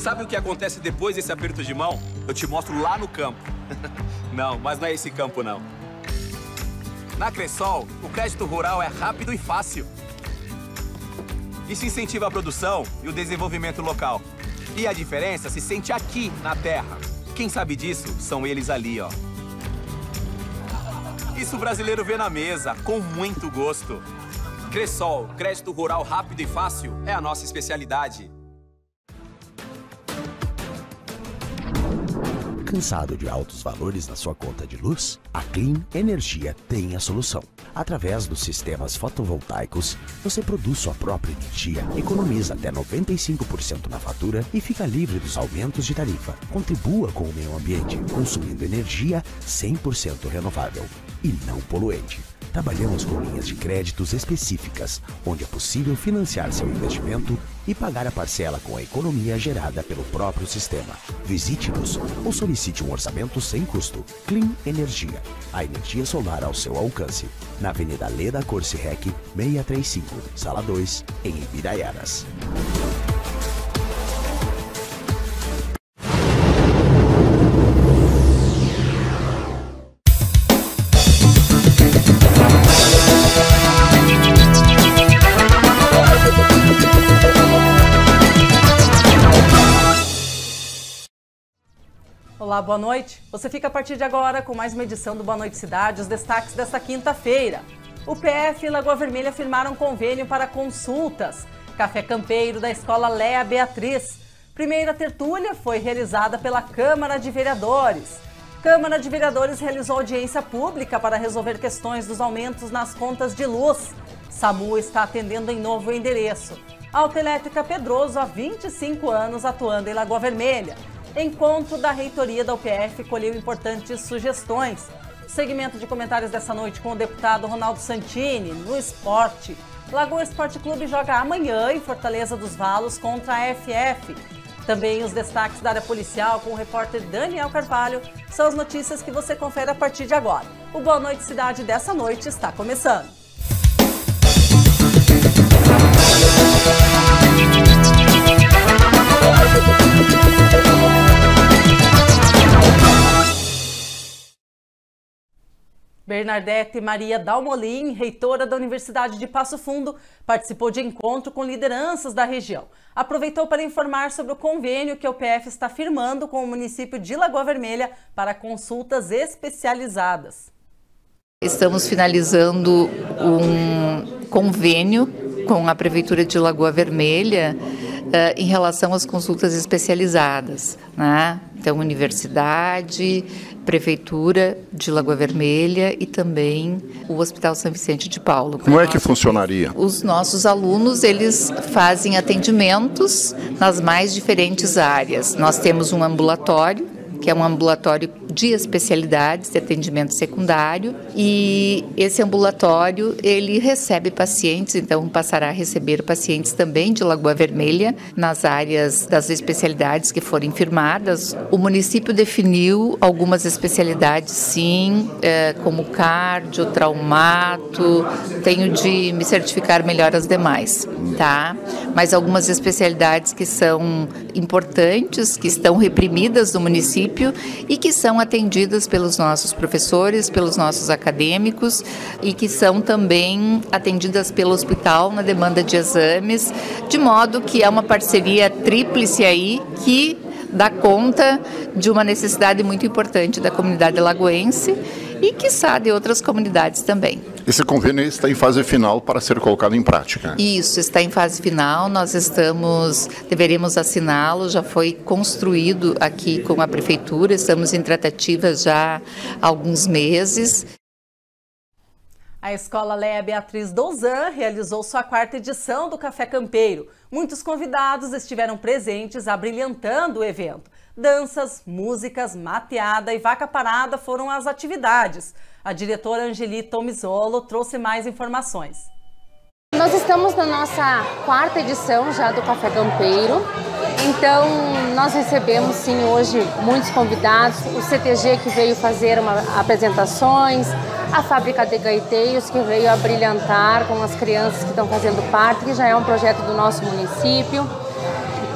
Sabe o que acontece depois desse aperto de mão? Eu te mostro lá no campo. não, mas não é esse campo, não. Na Cressol, o crédito rural é rápido e fácil. Isso incentiva a produção e o desenvolvimento local. E a diferença se sente aqui, na terra. Quem sabe disso são eles ali, ó. Isso o brasileiro vê na mesa, com muito gosto. Cressol, crédito rural rápido e fácil, é a nossa especialidade. Cansado de altos valores na sua conta de luz? A Clean Energia tem a solução. Através dos sistemas fotovoltaicos, você produz sua própria energia, economiza até 95% na fatura e fica livre dos aumentos de tarifa. Contribua com o meio ambiente, consumindo energia 100% renovável e não poluente. Trabalhamos com linhas de créditos específicas, onde é possível financiar seu investimento e pagar a parcela com a economia gerada pelo próprio sistema. Visite-nos ou solicite um orçamento sem custo. Clean Energia, a energia solar ao seu alcance. Na Avenida Leda Corse Rec, 635, Sala 2, em Ibiraiaras. Boa noite. Você fica a partir de agora com mais uma edição do Boa Noite Cidade, os destaques desta quinta-feira. O PF e Lagoa Vermelha firmaram convênio para consultas. Café Campeiro da Escola Léa Beatriz. Primeira tertúlia foi realizada pela Câmara de Vereadores. Câmara de Vereadores realizou audiência pública para resolver questões dos aumentos nas contas de luz. SAMU está atendendo em novo endereço. Autoelétrica Pedroso, há 25 anos, atuando em Lagoa Vermelha. Encontro da reitoria da UPF colheu importantes sugestões. Segmento de comentários dessa noite com o deputado Ronaldo Santini no esporte. Lagoa Esporte Clube joga amanhã em Fortaleza dos Valos contra a FF. Também os destaques da área policial com o repórter Daniel Carvalho são as notícias que você confere a partir de agora. O Boa Noite Cidade dessa noite está começando. Bernadette Maria Dalmolin, reitora da Universidade de Passo Fundo, participou de encontro com lideranças da região. Aproveitou para informar sobre o convênio que o PF está firmando com o município de Lagoa Vermelha para consultas especializadas. Estamos finalizando um convênio com a Prefeitura de Lagoa Vermelha uh, em relação às consultas especializadas. Né? Então, universidade, Prefeitura de Lagoa Vermelha e também o Hospital São Vicente de Paulo. Como é que funcionaria? Os nossos alunos, eles fazem atendimentos nas mais diferentes áreas. Nós temos um ambulatório, que é um ambulatório de especialidades de atendimento secundário e esse ambulatório ele recebe pacientes, então passará a receber pacientes também de Lagoa Vermelha nas áreas das especialidades que forem firmadas. O município definiu algumas especialidades, sim, é, como cardio, traumato. Tenho de me certificar melhor as demais, tá? Mas algumas especialidades que são importantes, que estão reprimidas no município e que são atendidas pelos nossos professores, pelos nossos acadêmicos e que são também atendidas pelo hospital na demanda de exames, de modo que é uma parceria tríplice aí que dá conta de uma necessidade muito importante da comunidade lagoense e, quiçá, de outras comunidades também. Esse convênio está em fase final para ser colocado em prática. Isso, está em fase final. Nós estamos, deveremos assiná-lo, já foi construído aqui com a prefeitura, estamos em tratativas já há alguns meses. A Escola Leia Beatriz Douzan realizou sua quarta edição do Café Campeiro. Muitos convidados estiveram presentes, abrilhantando o evento. Danças, músicas, mateada e vaca parada foram as atividades. A diretora Angeli Tomizolo trouxe mais informações. Nós estamos na nossa quarta edição já do Café Campeiro, então nós recebemos sim hoje muitos convidados, o CTG que veio fazer uma, apresentações, a Fábrica de Gaiteiros que veio a brilhantar com as crianças que estão fazendo parte, que já é um projeto do nosso município.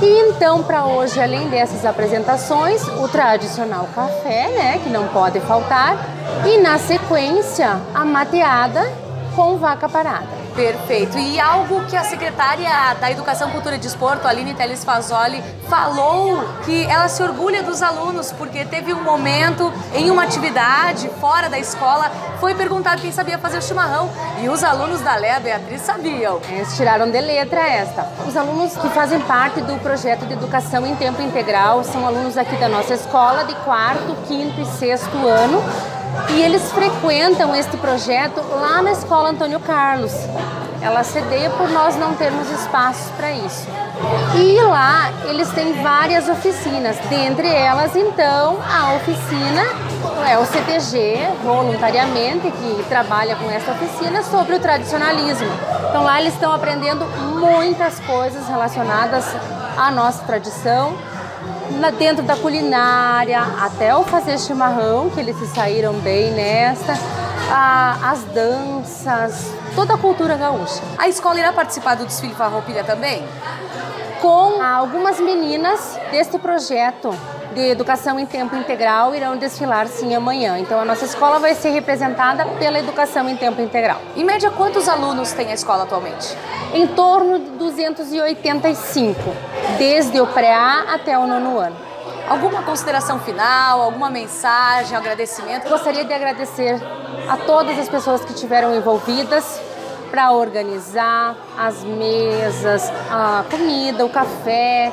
E então, para hoje, além dessas apresentações, o tradicional café, né, que não pode faltar, e na sequência, a mateada com vaca parada. Perfeito. E algo que a secretária da Educação, Cultura e Desporto, Aline Teles Fazoli, falou que ela se orgulha dos alunos, porque teve um momento em uma atividade fora da escola, foi perguntado quem sabia fazer o chimarrão. E os alunos da Lea Beatriz sabiam. Eles tiraram de letra esta. Os alunos que fazem parte do projeto de educação em tempo integral são alunos aqui da nossa escola de quarto, quinto e sexto ano e eles frequentam este projeto lá na Escola Antônio Carlos. Ela cedeia por nós não termos espaços para isso. E lá eles têm várias oficinas, dentre elas então a oficina é o CTG, voluntariamente, que trabalha com essa oficina sobre o tradicionalismo. Então lá eles estão aprendendo muitas coisas relacionadas à nossa tradição dentro da culinária, até o fazer chimarrão, que eles se saíram bem nesta, a, as danças, toda a cultura gaúcha. A escola irá participar do desfile Farroupilha também? Com algumas meninas deste projeto de educação em tempo integral irão desfilar sim amanhã. Então a nossa escola vai ser representada pela educação em tempo integral. Em média, quantos alunos tem a escola atualmente? Em torno de 285, desde o pré-A até o nono ano. Alguma consideração final, alguma mensagem, agradecimento? Gostaria de agradecer a todas as pessoas que estiveram envolvidas para organizar as mesas, a comida, o café,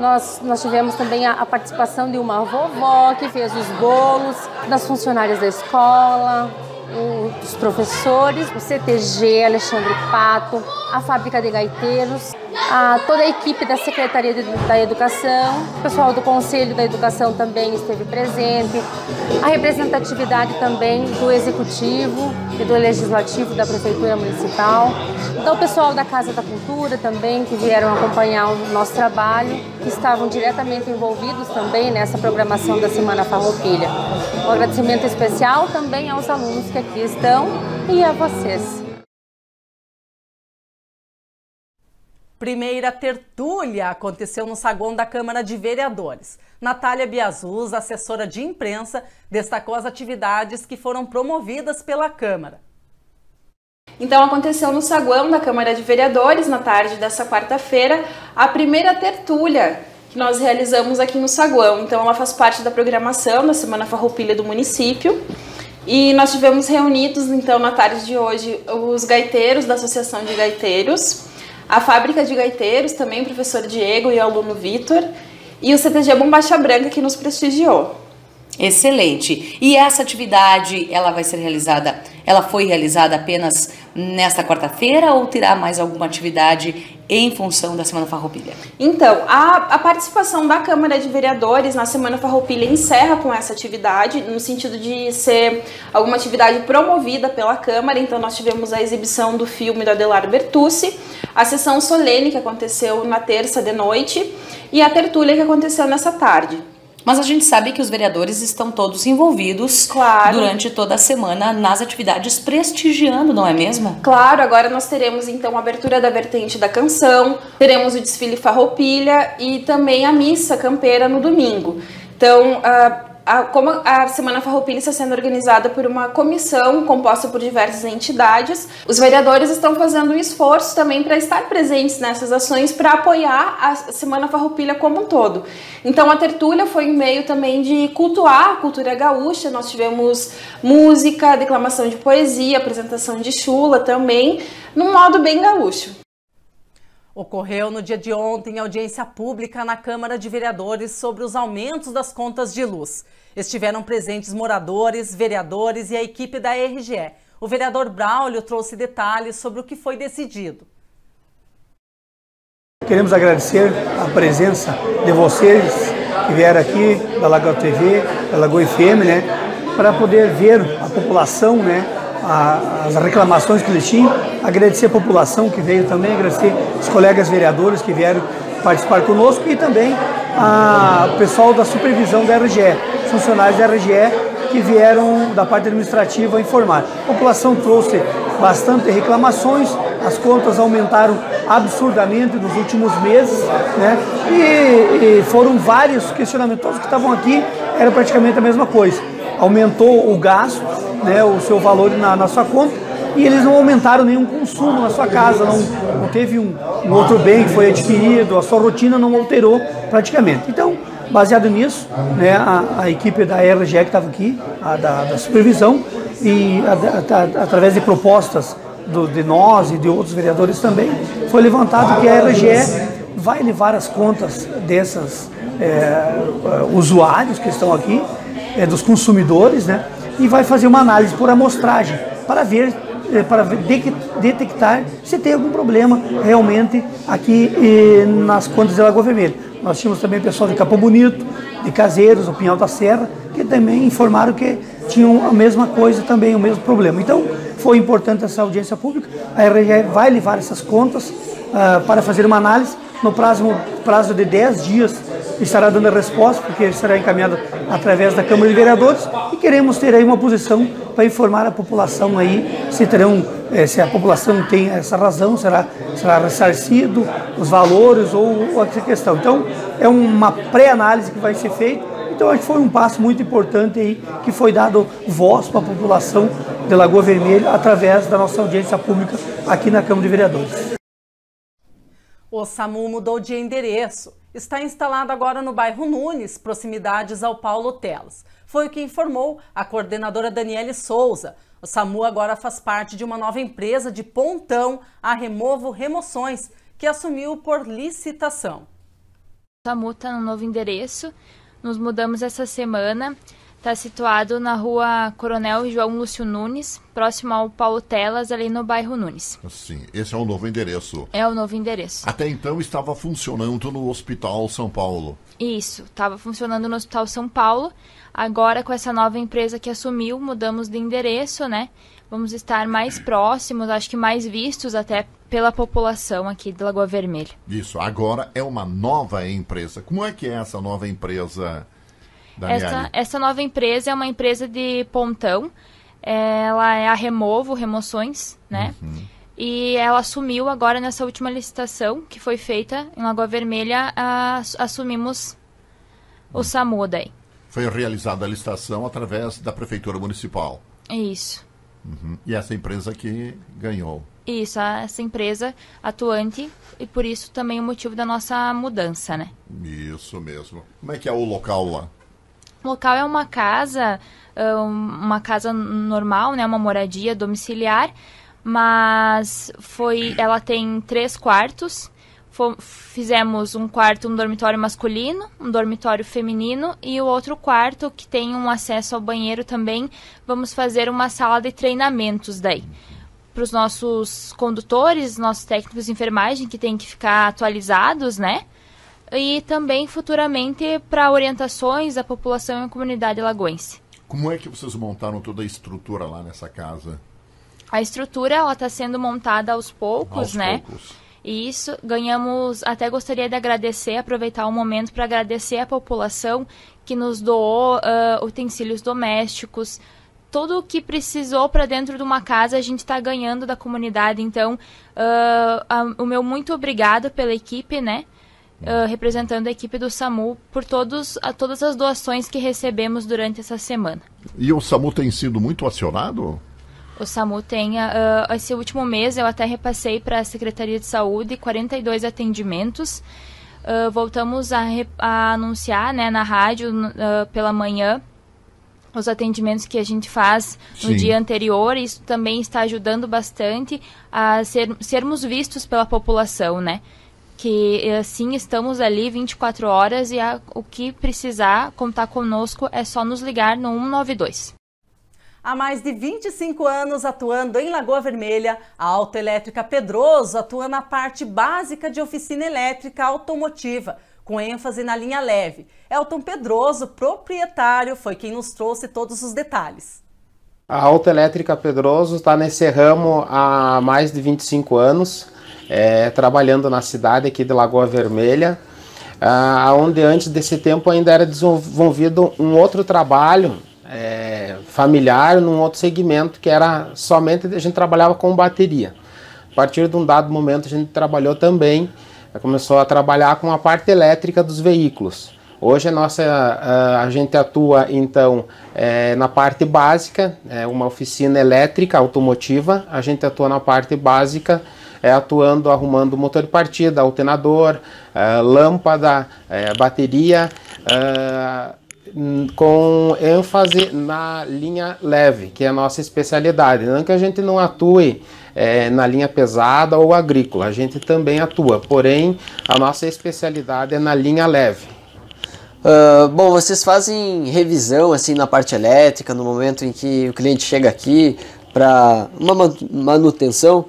nós, nós tivemos também a, a, participação de uma vovó que fez os bolos, das funcionárias da escola, os professores, o CTG Alexandre Pato, a fábrica de gaiteiros, a, toda a equipe da Secretaria da Educação, o pessoal do Conselho da Educação também esteve presente, a representatividade também do Executivo e do Legislativo da Prefeitura Municipal, então o pessoal da Casa da Cultura também, que vieram acompanhar o nosso trabalho, que estavam diretamente envolvidos também nessa programação da Semana Farroupilha. Um agradecimento especial também aos alunos que aqui estão e a vocês. Primeira tertúlia aconteceu no saguão da Câmara de Vereadores. Natália Biazuz, assessora de imprensa, destacou as atividades que foram promovidas pela Câmara. Então aconteceu no saguão da Câmara de Vereadores, na tarde dessa quarta-feira, a primeira tertúlia que nós realizamos aqui no saguão. Então ela faz parte da programação da Semana Farroupilha do município. E nós tivemos reunidos, então, na tarde de hoje, os gaiteiros da Associação de Gaiteiros, a fábrica de gaiteiros, também o professor Diego e o aluno Vitor, e o CTG Bombacha Branca que nos prestigiou. Excelente. E essa atividade, ela vai ser realizada, ela foi realizada apenas nesta quarta-feira ou terá mais alguma atividade em função da Semana Farroupilha? Então, a, a, participação da Câmara de Vereadores na Semana Farroupilha encerra com essa atividade, no sentido de ser alguma atividade promovida pela Câmara. Então, nós tivemos a exibição do filme do Adelar Bertucci, a sessão solene que aconteceu na terça de noite e a tertúlia que aconteceu nessa tarde. Mas a gente sabe que os vereadores estão todos envolvidos claro. durante toda a semana nas atividades prestigiando, não é mesmo? Claro, agora nós teremos então a abertura da vertente da canção, teremos o desfile farroupilha e também a missa campeira no domingo. Então, uh, a, como a Semana Farroupilha está sendo organizada por uma comissão composta por diversas entidades, os vereadores estão fazendo um esforço também para estar presentes nessas ações para apoiar a Semana Farroupilha como um todo. Então a tertúlia foi um meio também de cultuar a cultura gaúcha, nós tivemos música, declamação de poesia, apresentação de chula também, num modo bem gaúcho. Ocorreu no dia de ontem audiência pública na Câmara de Vereadores sobre os aumentos das contas de luz. Estiveram presentes moradores, vereadores e a equipe da RGE. O vereador Braulio trouxe detalhes sobre o que foi decidido. Queremos agradecer a presença de vocês que vieram aqui da Lagoa TV, da Lagoa FM, né, para poder ver a população, né, a, as reclamações que eles tinham, agradecer a população que veio também, agradecer os colegas vereadores que vieram participar conosco e também o pessoal da supervisão da RGE, funcionários da RGE que vieram da parte administrativa informar. A população trouxe bastante reclamações, as contas aumentaram absurdamente nos últimos meses, né? E, e foram vários questionamentos, todos que estavam aqui era praticamente a mesma coisa. Aumentou o gasto, né, o seu valor na, na sua conta, e eles não aumentaram nenhum consumo na sua casa, não, não teve um, um, outro bem que foi adquirido, a sua rotina não alterou praticamente. Então, baseado nisso, né, a, a equipe da RGE que estava aqui, a da, da supervisão, e a, através de propostas do, de nós e de outros vereadores também, foi levantado que a RGE vai levar as contas desses é, usuários que estão aqui, é, dos consumidores, né, e vai fazer uma análise por amostragem para ver é, para detectar se tem algum problema realmente aqui nas contas de Lagoa Vermelha. Nós tínhamos também pessoal de Capão Bonito, de Caseiros, o Pinhal da Serra, que também informaram que tinham a mesma coisa também, o mesmo problema. Então, foi importante essa audiência pública. A RGE vai levar essas contas uh, para fazer uma análise. No prazo, prazo de 10 dias estará dando a resposta, porque será encaminhada através da Câmara de Vereadores e queremos ter aí uma posição para informar a população aí se terão, eh, se a população tem essa razão, será, será ressarcido os valores ou, ou essa questão. Então, é uma pré-análise que vai ser feita então acho que foi um passo muito importante aí que foi dado voz para a população de Lagoa Vermelha através da nossa audiência pública aqui na Câmara de Vereadores. O SAMU mudou de endereço. Está instalado agora no bairro Nunes, proximidades ao Paulo Telas. Foi o que informou a coordenadora Daniele Souza. O SAMU agora faz parte de uma nova empresa de pontão, a Removo Remoções, que assumiu por licitação. O SAMU está no novo endereço, nos mudamos essa semana. Está situado na rua Coronel João Lúcio Nunes, próximo ao Paulo Telas, ali no bairro Nunes. Sim, esse é o novo endereço. É o novo endereço. Até então estava funcionando no Hospital São Paulo. Isso, estava funcionando no Hospital São Paulo. Agora, com essa nova empresa que assumiu, mudamos de endereço, né? Vamos estar mais próximos, acho que mais vistos até pela população aqui de Lagoa Vermelha. Isso, agora é uma nova empresa. Como é que é essa nova empresa? Essa, essa nova empresa é uma empresa de pontão. Ela é a Removo Remoções, né? Uhum. E ela assumiu agora nessa última licitação que foi feita em Lagoa Vermelha, a, assumimos o SAMU daí. Foi realizada a licitação através da Prefeitura Municipal. Isso. Uhum. E essa empresa que ganhou. Isso, essa empresa atuante e por isso também o motivo da nossa mudança, né? Isso mesmo. Como é que é o local lá? O local é uma casa, uma casa normal, né, uma moradia domiciliar, mas foi, ela tem três quartos. Fizemos um quarto, um dormitório masculino, um dormitório feminino e o outro quarto que tem um acesso ao banheiro também. Vamos fazer uma sala de treinamentos daí para os nossos condutores, nossos técnicos de enfermagem que têm que ficar atualizados, né? E também futuramente para orientações à população e à comunidade lagoense. Como é que vocês montaram toda a estrutura lá nessa casa? A estrutura ela está sendo montada aos poucos, aos né? Poucos. E isso ganhamos. Até gostaria de agradecer, aproveitar o momento para agradecer a população que nos doou uh, utensílios domésticos, tudo o que precisou para dentro de uma casa a gente está ganhando da comunidade. Então, uh, a, o meu muito obrigado pela equipe, né? Uh, representando a equipe do SAMU por todos, a, todas as doações que recebemos durante essa semana. E o SAMU tem sido muito acionado? O SAMU tem, uh, esse último mês eu até repassei para a Secretaria de Saúde 42 atendimentos. Uh, voltamos a, a, anunciar né, na rádio pela manhã os atendimentos que a gente faz no Sim. dia anterior. Isso também está ajudando bastante a ser, sermos vistos pela população, né? Que assim estamos ali 24 horas e a, o que precisar contar conosco é só nos ligar no 192. Há mais de 25 anos atuando em Lagoa Vermelha, a Autoelétrica Pedroso atua na parte básica de oficina elétrica automotiva, com ênfase na linha leve. Elton Pedroso, proprietário, foi quem nos trouxe todos os detalhes. A Autoelétrica Pedroso está nesse ramo há mais de 25 anos é, trabalhando na cidade aqui de Lagoa Vermelha, ah, onde antes desse tempo ainda era desenvolvido um outro trabalho é, familiar num outro segmento que era somente a gente trabalhava com bateria. A partir de um dado momento, a gente trabalhou também, começou a trabalhar com a parte elétrica dos veículos. Hoje a nossa a, a gente atua então é, na parte básica, é uma oficina elétrica automotiva. A gente atua na parte básica, é, atuando arrumando motor de partida, alternador, é, lâmpada, é, bateria, é, com ênfase na linha leve, que é a nossa especialidade. Não que a gente não atue é, na linha pesada ou agrícola, a gente também atua, porém a nossa especialidade é na linha leve. Uh, bom, vocês fazem revisão assim na parte elétrica no momento em que o cliente chega aqui para uma manutenção?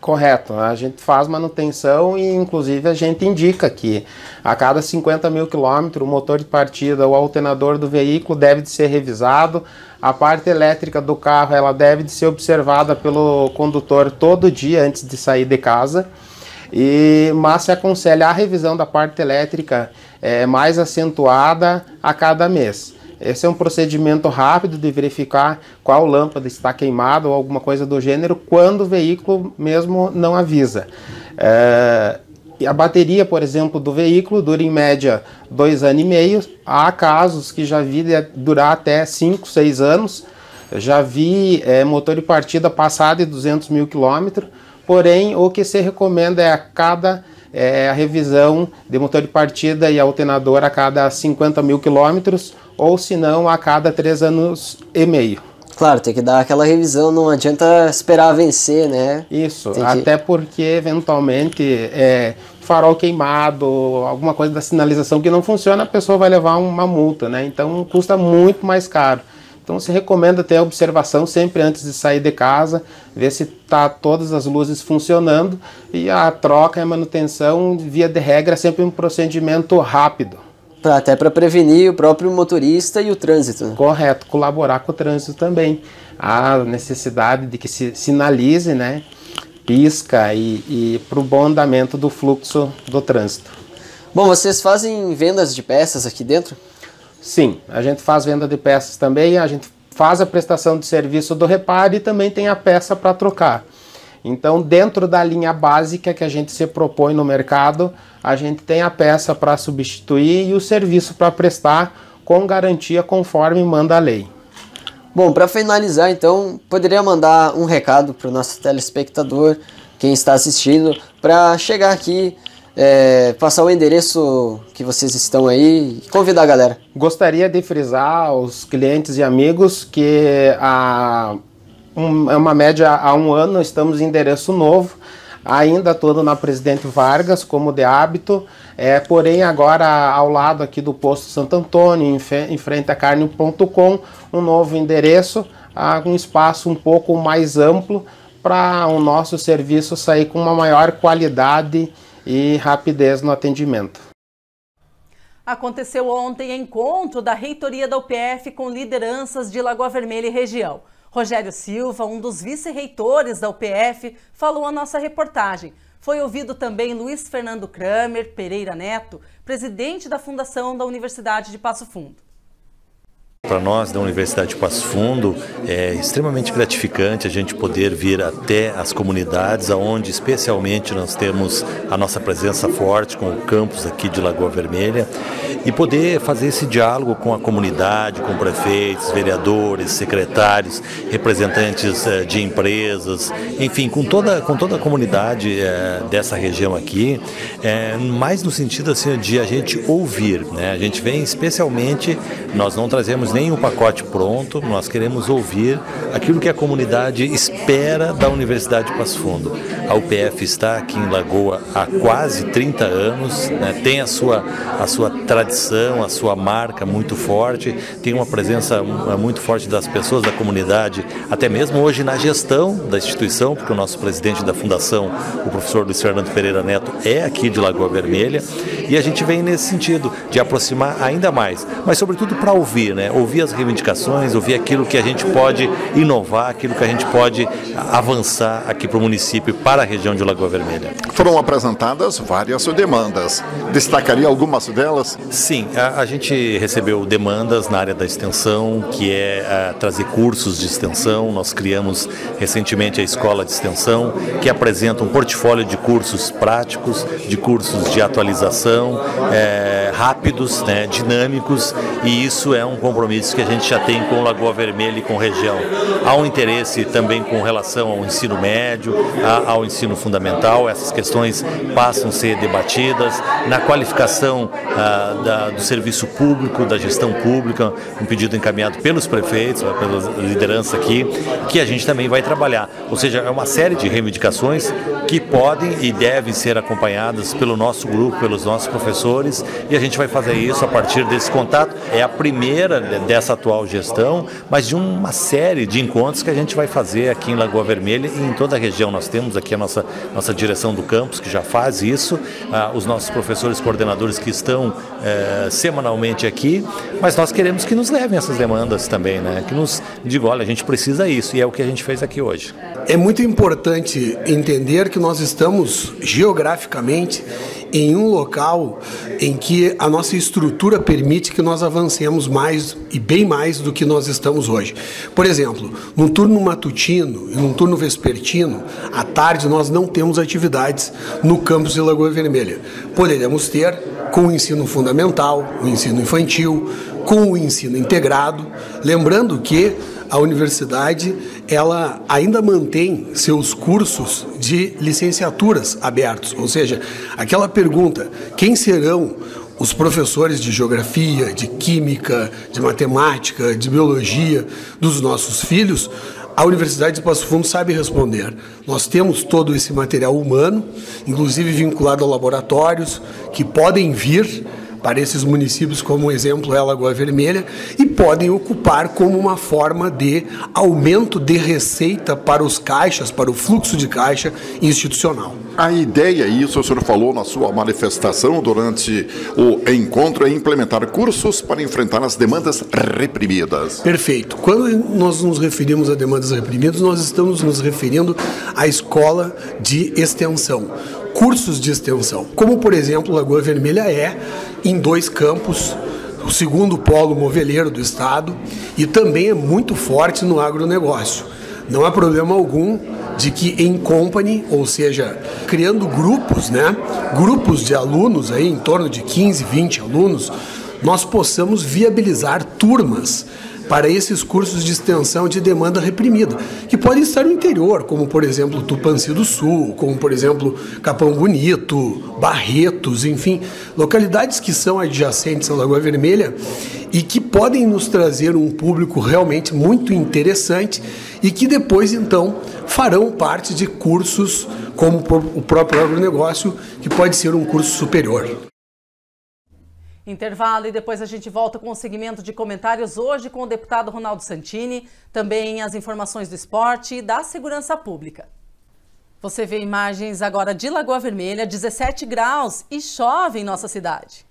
Correto, a gente faz manutenção e inclusive a gente indica que a cada 50 mil quilômetros o motor de partida ou alternador do veículo deve de ser revisado, a parte elétrica do carro ela deve de ser observada pelo condutor todo dia antes de sair de casa, e, mas se aconselha a revisão da parte elétrica é, mais acentuada a cada mês. Esse é um procedimento rápido de verificar qual lâmpada está queimada ou alguma coisa do gênero quando o veículo mesmo não avisa. É, a bateria, por exemplo, do veículo dura em média dois anos e meio. Há casos que já vi durar até 5, 6 anos. Já vi é, motor de partida passar de 200 mil quilômetros. Porém, o que se recomenda é a cada é a revisão de motor de partida e alternador a cada 50 mil quilômetros, ou se não, a cada 3 anos e meio. Claro, tem que dar aquela revisão, não adianta esperar vencer, né? Isso, que... até porque eventualmente é, farol queimado, alguma coisa da sinalização que não funciona, a pessoa vai levar uma multa, né? Então custa muito mais caro. Então se recomenda ter a observação sempre antes de sair de casa, ver se tá todas as luzes funcionando e a troca e a manutenção, via de regra, é sempre um procedimento rápido. Pra, até para prevenir o próprio motorista e o trânsito. Né? Correto, colaborar com o trânsito também. A necessidade de que se sinalize, né, pisca e, e para o bom andamento do fluxo do trânsito. Bom, vocês fazem vendas de peças aqui dentro? Sim, a gente faz venda de peças também, a gente faz a prestação de serviço do reparo e também tem a peça para trocar. Então, dentro da linha básica que a gente se propõe no mercado, a gente tem a peça para substituir e o serviço para prestar com garantia conforme manda a lei. Bom, para finalizar, então, poderia mandar um recado para o nosso telespectador, quem está assistindo, para chegar aqui é, passar o endereço que vocês estão aí e convidar a galera. Gostaria de frisar aos clientes e amigos que a, um, é uma média há um ano estamos em endereço novo, ainda todo na Presidente Vargas, como de hábito, é, porém agora ao lado aqui do posto Santo Antônio, em, em frente a carne.com, um novo endereço, um espaço um pouco mais amplo para o nosso serviço sair com uma maior qualidade e rapidez no atendimento. Aconteceu ontem encontro da reitoria da UPF com lideranças de Lagoa Vermelha e região. Rogério Silva, um dos vice-reitores da UPF, falou a nossa reportagem. Foi ouvido também Luiz Fernando Kramer Pereira Neto, presidente da Fundação da Universidade de Passo Fundo. Para nós da Universidade de Passo Fundo é extremamente gratificante a gente poder vir até as comunidades, aonde especialmente nós temos a nossa presença forte com o campus aqui de Lagoa Vermelha e poder fazer esse diálogo com a comunidade, com prefeitos, vereadores, secretários, representantes eh, de empresas, enfim, com toda, com toda a comunidade é, dessa região aqui, é, mais no sentido assim de a gente ouvir, né? A gente vem especialmente, nós não trazemos nem o pacote pronto, nós queremos ouvir aquilo que a comunidade espera da Universidade de Passo Fundo. A UPF está aqui em Lagoa há quase 30 anos, né? tem a sua, a sua tradição, a sua marca muito forte, tem uma presença muito forte das pessoas da comunidade, até mesmo hoje na gestão da instituição, porque o nosso presidente da fundação, o professor Luiz Fernando Pereira Neto, é aqui de Lagoa Vermelha, e a gente vem nesse sentido, de aproximar ainda mais, mas sobretudo para ouvir, né? Ouvir as reivindicações, ouvir aquilo que a gente pode inovar, aquilo que a gente pode avançar aqui para o município, para a região de Lagoa Vermelha. Foram apresentadas várias demandas. Destacaria algumas delas? Sim, a, a, gente recebeu demandas na área da extensão, que é a, trazer cursos de extensão. Nós criamos recentemente a Escola de Extensão, que apresenta um portfólio de cursos práticos, de cursos de atualização, é, rápidos, né, dinâmicos, e isso é um compromisso que a gente já tem com Lagoa Vermelha e com região. Há um interesse também com relação ao ensino médio, ao ensino fundamental, essas questões passam a ser debatidas. Na qualificação ah, da, do serviço público, da gestão pública, um pedido encaminhado pelos prefeitos, pela liderança aqui, que a gente também vai trabalhar. Ou seja, é uma série de reivindicações que podem e devem ser acompanhadas pelo nosso grupo, pelos nossos professores, e a gente vai fazer isso a partir desse contato. É a primeira dessa atual gestão, mas de uma série de encontros que a gente vai fazer aqui em Lagoa Vermelha e em toda a região. Nós temos aqui a nossa, nossa direção do campus, que já faz isso, ah, os nossos professores coordenadores que estão eh, semanalmente aqui, mas nós queremos que nos levem essas demandas também, né? que nos digam, olha, a gente precisa isso, e é o que a gente fez aqui hoje. É muito importante entender que nós estamos geograficamente em um local em que a nossa estrutura permite que nós avancemos mais e bem mais do que nós estamos hoje. Por exemplo, num turno matutino e num turno vespertino, à tarde nós não temos atividades no campus de Lagoa Vermelha. Poderíamos ter com o ensino fundamental, o ensino infantil, com o ensino integrado, lembrando que a universidade ela ainda mantém seus cursos de licenciaturas abertos, ou seja, aquela pergunta: quem serão os professores de geografia, de química, de matemática, de biologia dos nossos filhos? A Universidade de Passo Fundo sabe responder. Nós temos todo esse material humano, inclusive vinculado a laboratórios, que podem vir para esses municípios, como exemplo é a Lagoa Vermelha, e podem ocupar como uma forma de aumento de receita para os caixas, para o fluxo de caixa institucional. A ideia, isso o senhor falou na sua manifestação durante o encontro, é implementar cursos para enfrentar as demandas reprimidas. Perfeito. Quando nós nos referimos a demandas reprimidas, nós estamos nos referindo à escola de extensão cursos de extensão, como por exemplo Lagoa Vermelha é em dois campos, o segundo polo moveleiro do estado e também é muito forte no agronegócio. Não há problema algum de que em company, ou seja, criando grupos, né, grupos de alunos aí em torno de 15, 20 alunos, nós possamos viabilizar turmas para esses cursos de extensão de demanda reprimida, que podem estar no interior, como por exemplo Tupanci do Sul, como por exemplo Capão Bonito, Barretos, enfim, localidades que são adjacentes à Lagoa Vermelha e que podem nos trazer um público realmente muito interessante e que depois então farão parte de cursos como o próprio agronegócio, que pode ser um curso superior. Intervalo e depois a gente volta com o segmento de comentários hoje com o deputado Ronaldo Santini, também as informações do esporte e da segurança pública. Você vê imagens agora de Lagoa Vermelha, 17 graus e chove em nossa cidade.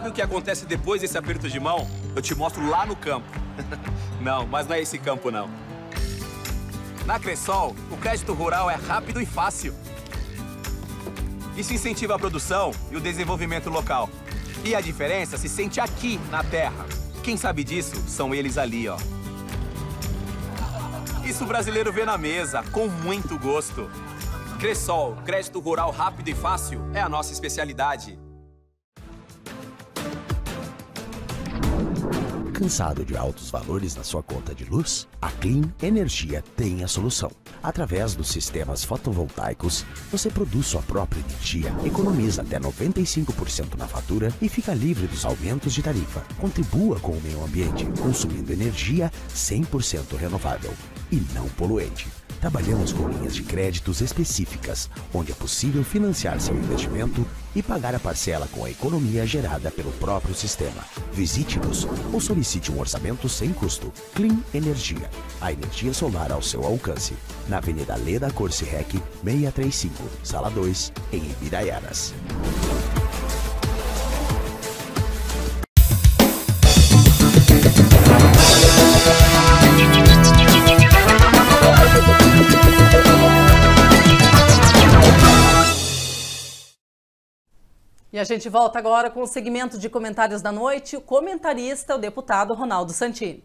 Sabe o que acontece depois desse aperto de mão? Eu te mostro lá no campo. não, mas não é esse campo, não. Na Cressol, o crédito rural é rápido e fácil. Isso incentiva a produção e o desenvolvimento local. E a diferença se sente aqui, na terra. Quem sabe disso são eles ali, ó. Isso o brasileiro vê na mesa, com muito gosto. Cressol, crédito rural rápido e fácil, é a nossa especialidade. Cansado de altos valores na sua conta de luz? A Clean Energia tem a solução. Através dos sistemas fotovoltaicos, você produz sua própria energia, economiza até 95% na fatura e fica livre dos aumentos de tarifa. Contribua com o meio ambiente, consumindo energia 100% renovável e não poluente. Trabalhamos com linhas de créditos específicas, onde é possível financiar seu investimento e pagar a parcela com a economia gerada pelo próprio sistema. Visite-nos ou solicite um orçamento sem custo. Clean Energia, a energia solar ao seu alcance. Na Avenida Leda Corse Rec, 635, Sala 2, em Ibiraiaras. A gente volta agora com o segmento de comentários da noite. O comentarista, o deputado Ronaldo Santini.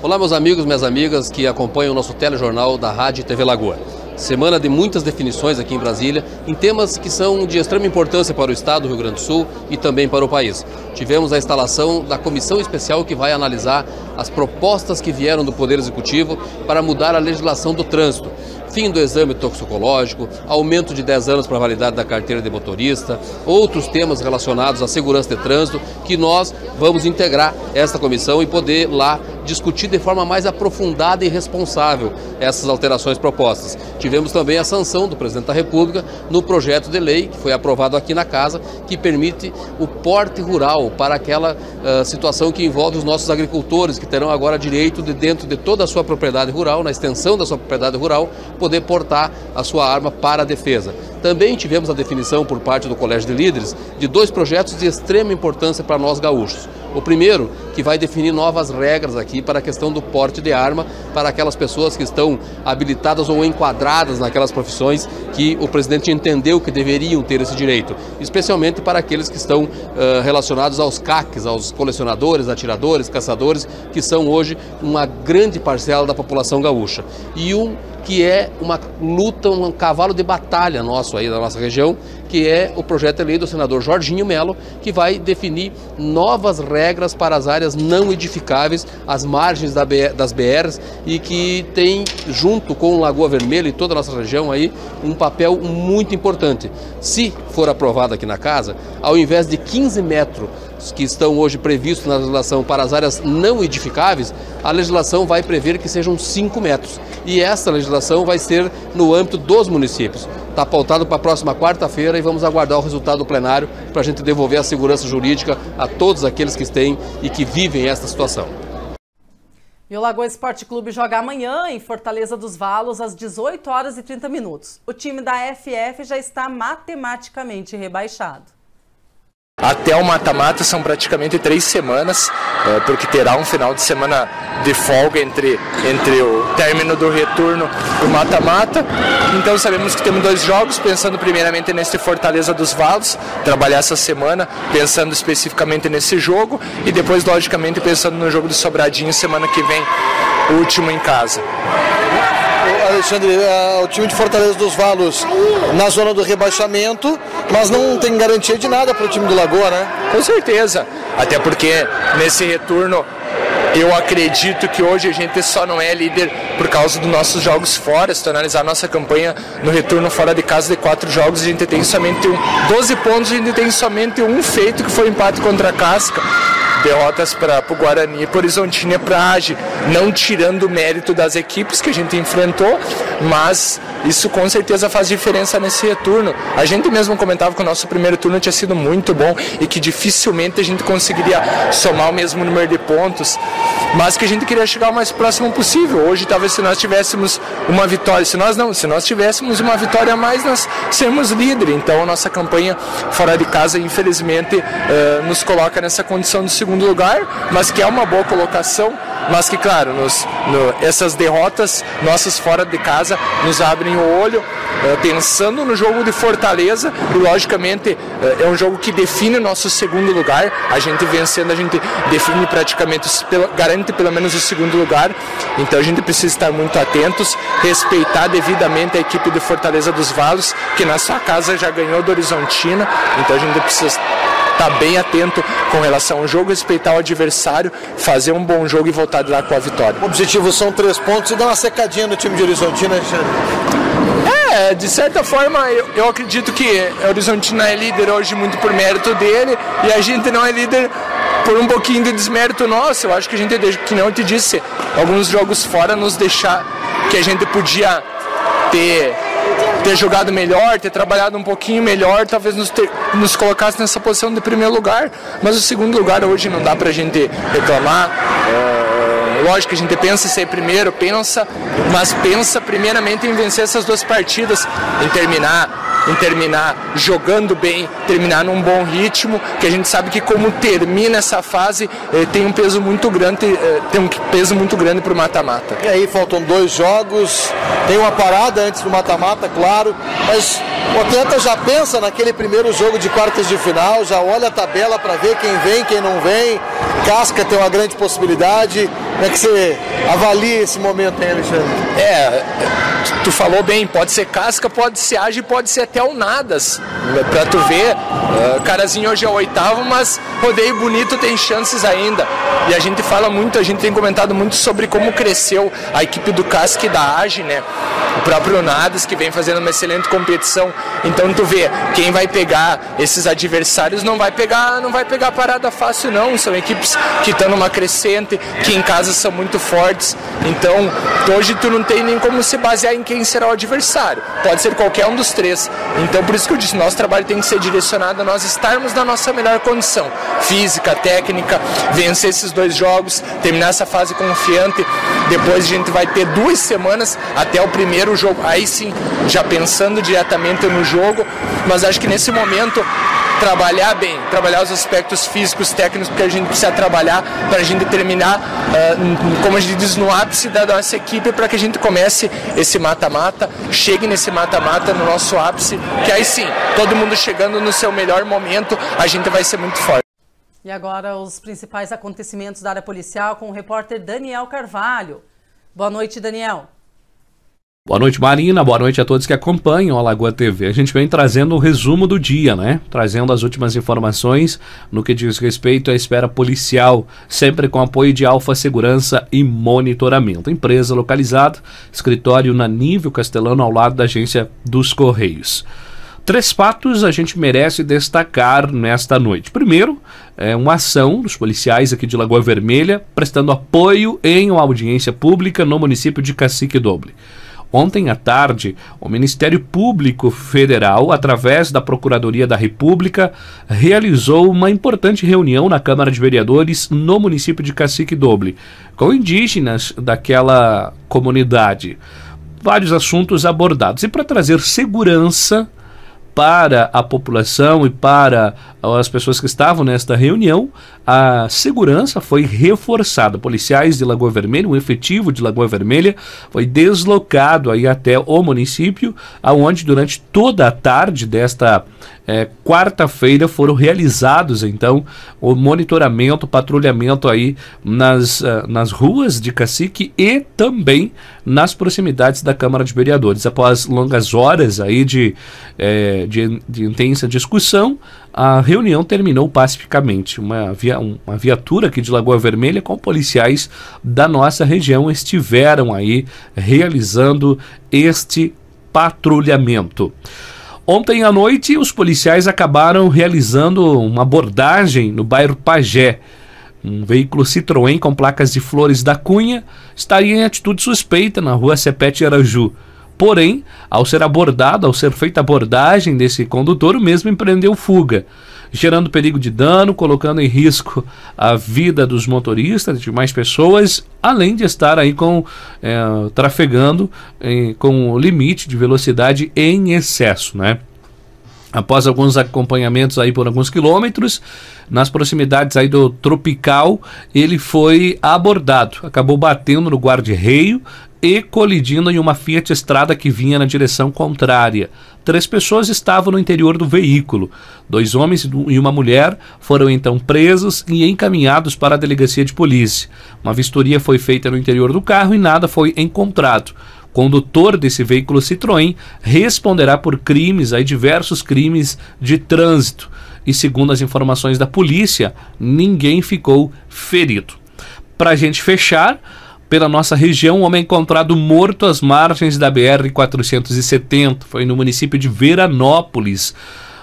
Olá, meus amigos, minhas amigas que acompanham o nosso telejornal da Rádio TV Lagoa. Semana de muitas definições aqui em Brasília em temas que são de extrema importância para o Estado do Rio Grande do Sul e também para o país. Tivemos a instalação da comissão especial que vai analisar as propostas que vieram do Poder Executivo para mudar a legislação do trânsito fim do exame toxicológico, aumento de 10 anos para a validade da carteira de motorista, outros temas relacionados à segurança de trânsito, que nós vamos integrar esta comissão e poder lá discutir de forma mais aprofundada e responsável essas alterações propostas. Tivemos também a sanção do presidente da República no projeto de lei que foi aprovado aqui na casa, que permite o porte rural para aquela uh, situação que envolve os nossos agricultores, que terão agora direito de dentro de toda a sua propriedade rural, na extensão da sua propriedade rural, poder portar a sua arma para a defesa. Também tivemos a definição por parte do Colégio de Líderes de dois projetos de extrema importância para nós gaúchos. O primeiro, que vai definir novas regras aqui para a questão do porte de arma para aquelas pessoas que estão habilitadas ou enquadradas naquelas profissões que o presidente entendeu que deveriam ter esse direito, especialmente para aqueles que estão uh, relacionados aos CACs, aos colecionadores, atiradores, caçadores, que são hoje uma grande parcela da população gaúcha. E um que é uma luta, um cavalo de batalha nosso aí da nossa região, que é o projeto de lei do senador Jorginho Melo, que vai definir novas regras para as áreas não edificáveis, as margens das BRs e que tem, junto com Lagoa Vermelha e toda a nossa região aí, um papel muito importante. Se for aprovado aqui na casa, ao invés de 15 metros que estão hoje previstos na legislação para as áreas não edificáveis, a legislação vai prever que sejam 5 metros. E essa legislação vai ser no âmbito dos municípios. Está pautado para a próxima quarta-feira e vamos aguardar o resultado do plenário para a gente devolver a segurança jurídica a todos aqueles que têm e que vivem esta situação. E o Lagoa Esporte Clube joga amanhã em Fortaleza dos Valos às 18 horas e 30 minutos. O time da FF já está matematicamente rebaixado. Até o mata-mata são praticamente três semanas, é, porque terá um final de semana de folga entre, entre o término do retorno e o mata-mata. Então sabemos que temos dois jogos, pensando primeiramente nesse Fortaleza dos Valos, trabalhar essa semana pensando especificamente nesse jogo e depois, logicamente, pensando no jogo do Sobradinho semana que vem, último em casa. Alexandre, é, o time de Fortaleza dos Valos na zona do rebaixamento, mas não tem garantia de nada para o time do Lagoa, né? Com certeza, até porque nesse retorno eu acredito que hoje a gente só não é líder por causa dos nossos jogos fora. Se tu analisar nossa campanha no retorno fora de casa de quatro jogos, a gente tem somente um, 12 pontos, a gente tem somente um feito que foi empate contra a Casca derrotas para o Guarani, para Horizontina e para Age, não tirando o mérito das equipes que a gente enfrentou, mas isso com certeza faz diferença nesse retorno. A gente mesmo comentava que o nosso primeiro turno tinha sido muito bom e que dificilmente a gente conseguiria somar o mesmo número de pontos, mas que a gente queria chegar o mais próximo possível. Hoje, talvez se nós tivéssemos uma vitória, se nós não, se nós tivéssemos uma vitória a mais, nós sermos líder. Então, a nossa campanha fora de casa, infelizmente, uh, nos coloca nessa condição de segundo segundo lugar, mas que é uma boa colocação, mas que, claro, nos, no, essas derrotas nossas fora de casa nos abrem o olho, uh, pensando no jogo de Fortaleza, e logicamente uh, é um jogo que define o nosso segundo lugar, a gente vencendo, a gente define praticamente, garante pelo menos o segundo lugar, então a gente precisa estar muito atentos, respeitar devidamente a equipe de Fortaleza dos Valos, que na sua casa já ganhou do Horizontina, então a gente precisa estar tá bem atento com relação ao jogo, respeitar o adversário, fazer um bom jogo e voltar de lá com a vitória. O objetivo são três pontos e dar uma secadinha no time de Horizontina, Alexandre. É, de certa forma, eu, eu acredito que a Horizontina é líder hoje muito por mérito dele e a gente não é líder por um pouquinho de desmérito nosso. Eu acho que a gente, que não te disse, alguns jogos fora nos deixar que a gente podia ter ter jogado melhor, ter trabalhado um pouquinho melhor, talvez nos, ter, nos colocasse nessa posição de primeiro lugar. Mas o segundo lugar hoje não dá pra gente reclamar. É, lógico que a gente pensa em ser primeiro, pensa, mas pensa primeiramente em vencer essas duas partidas, em terminar em terminar jogando bem, terminar num bom ritmo, que a gente sabe que como termina essa fase eh, tem um peso muito grande, eh, tem um peso muito grande para o mata-mata. E aí faltam dois jogos, tem uma parada antes do mata-mata, claro, mas o atleta já pensa naquele primeiro jogo de quartas de final, já olha a tabela para ver quem vem, quem não vem. Casca tem uma grande possibilidade. Como é que você avalia esse momento aí, Alexandre? É, tu falou bem, pode ser casca, pode ser ágil, pode ser até o nadas. Pra tu ver, uh, Carazinho hoje é o oitavo, mas rodeio bonito tem chances ainda. E a gente fala muito, a gente tem comentado muito sobre como cresceu a equipe do Casca e da Age, né? O próprio Nadas, que vem fazendo uma excelente competição. Então tu vê, quem vai pegar esses adversários não vai pegar, não vai pegar parada fácil não. São equipes que estão numa crescente, que em casa são muito fortes. Então, hoje tu não tem nem como se basear em quem será o adversário. Pode ser qualquer um dos três. Então, por isso que eu disse, nosso trabalho tem que ser direcionado a nós estarmos na nossa melhor condição, física, técnica, vencer esses dois jogos, terminar essa fase confiante. Depois a gente vai ter duas semanas até o primeiro jogo. Aí sim, já pensando diretamente no jogo, mas acho que nesse momento trabalhar bem, trabalhar os aspectos físicos, técnicos que a gente precisa trabalhar para a gente terminar, uh, como a gente diz, no ápice da nossa equipe para que a gente comece esse mata-mata, chegue nesse mata-mata no nosso ápice, que aí sim, todo mundo chegando no seu melhor momento, a gente vai ser muito forte. E agora os principais acontecimentos da área policial com o repórter Daniel Carvalho. Boa noite, Daniel. Boa noite, Marina. Boa noite a todos que acompanham a Lagoa TV. A gente vem trazendo o resumo do dia, né? Trazendo as últimas informações no que diz respeito à espera policial, sempre com apoio de Alfa Segurança e Monitoramento. Empresa localizada, escritório na Nível Castelano, ao lado da agência dos Correios. Três fatos a gente merece destacar nesta noite. Primeiro, é uma ação dos policiais aqui de Lagoa Vermelha, prestando apoio em uma audiência pública no município de Cacique Doble. Ontem à tarde, o Ministério Público Federal, através da Procuradoria da República, realizou uma importante reunião na Câmara de Vereadores no município de Cacique Doble, com indígenas daquela comunidade. Vários assuntos abordados. E para trazer segurança para a população e para as pessoas que estavam nesta reunião, a segurança foi reforçada. Policiais de Lagoa Vermelha, um efetivo de Lagoa Vermelha, foi deslocado aí até o município, aonde durante toda a tarde desta é, quarta-feira foram realizados então o monitoramento, patrulhamento aí nas, uh, nas ruas de Cacique e também nas proximidades da Câmara de Vereadores. Após longas horas aí de, é, de, de intensa discussão, a reunião terminou pacificamente. Uma, via, uma viatura aqui de Lagoa Vermelha com policiais da nossa região estiveram aí realizando este patrulhamento. Ontem à noite, os policiais acabaram realizando uma abordagem no bairro Pajé. Um veículo Citroën com placas de Flores da Cunha estaria em atitude suspeita na rua Cepete Araju. Porém, ao ser abordado, ao ser feita a abordagem desse condutor, o mesmo empreendeu fuga, gerando perigo de dano, colocando em risco a vida dos motoristas, de mais pessoas, além de estar aí com é, trafegando em, com o limite de velocidade em excesso, né? Após alguns acompanhamentos aí por alguns quilômetros, nas proximidades aí do Tropical, ele foi abordado, acabou batendo no guarda-reio e colidindo em uma Fiat Estrada que vinha na direção contrária. Três pessoas estavam no interior do veículo. Dois homens e uma mulher foram então presos e encaminhados para a delegacia de polícia. Uma vistoria foi feita no interior do carro e nada foi encontrado. Condutor desse veículo Citroën responderá por crimes, aí diversos crimes de trânsito. E segundo as informações da polícia, ninguém ficou ferido. Para a gente fechar, pela nossa região, um homem encontrado morto às margens da BR-470. Foi no município de Veranópolis.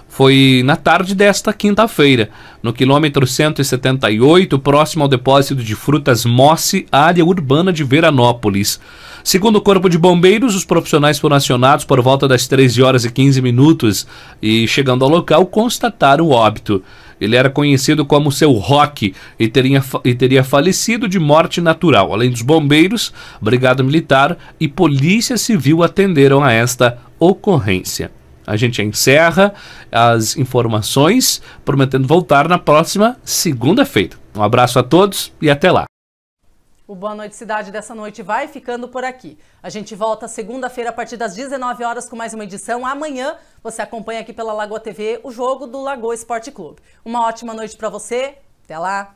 foi na tarde desta quinta-feira, no quilômetro 178, próximo ao depósito de frutas Mossi, área urbana de Veranópolis. Segundo o Corpo de Bombeiros, os profissionais foram acionados por volta das 13 horas e 15 minutos e, chegando ao local, constataram o óbito. Ele era conhecido como seu Rock e teria, e teria falecido de morte natural. Além dos bombeiros, Brigada Militar e Polícia Civil atenderam a esta ocorrência. A gente encerra as informações, prometendo voltar na próxima segunda-feira. Um abraço a todos e até lá. O Boa Noite Cidade dessa noite vai ficando por aqui. A gente volta segunda-feira a partir das 19 horas com mais uma edição. Amanhã você acompanha aqui pela Lagoa TV o jogo do Lagoa Esporte Clube. Uma ótima noite para você. Até lá.